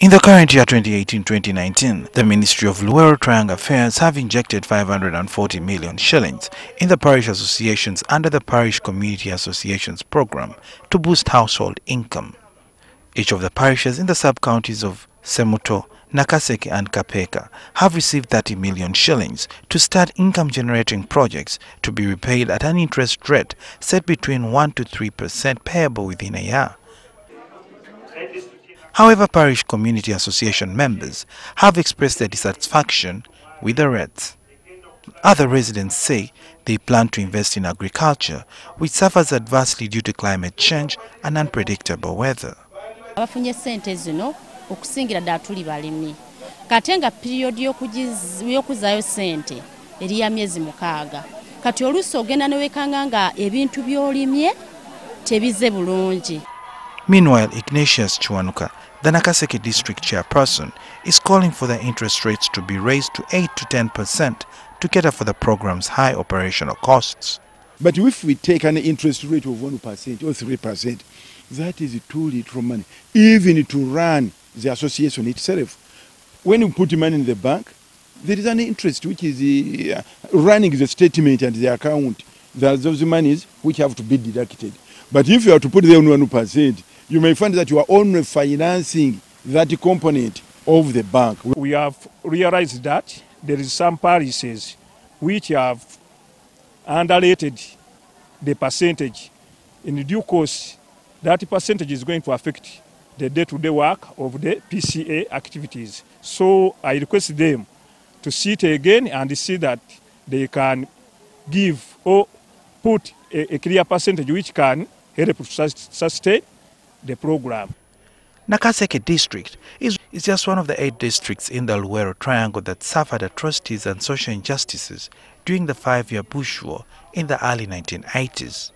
In the current year 2018-2019, the Ministry of Luwero Triangle Affairs have injected 540 million shillings in the parish associations under the Parish Community Associations program to boost household income. Each of the parishes in the sub-counties of Semuto, Nakaseke and Kapeka have received 30 million shillings to start income-generating projects to be repaid at an interest rate set between 1 to 3 percent payable within a year. However, parish community association members have expressed their dissatisfaction with the rates. Other residents say they plan to invest in agriculture, which suffers adversely due to climate change and unpredictable weather. abafunye sente zino okusingira ddala tuli balimi kate nga piriyodi y'okuzaayo sente eri ya myezi mukaaga kati oluusi ogenda newekanga nga ebintu by'olimye tebize bulungi Meanwhile, Ignatius Chiwanuka, the Nakaseke district chairperson, is calling for the interest rates to be raised to 8 to 10 percent to cater for the program's high operational costs. But if we take an interest rate of 1% or 3%, that is too little money, even to run the association itself. When you put money in the bank, there is an interest which is uh, running the statement and the account. There are those monies which have to be deducted. But if you are to put them 1%, you may find that you are only financing that component of the bank. We have realized that there is some parishes which have underrated the percentage. In due course, that percentage is going to affect the day-to-day work of the PCA activities. So I request them to sit again and see that they can give or put a, a clear percentage which can help sustain the program. Nakaseke district is, is just one of the eight districts in the Luero Triangle that suffered atrocities and social injustices during the five-year bush war in the early 1980s.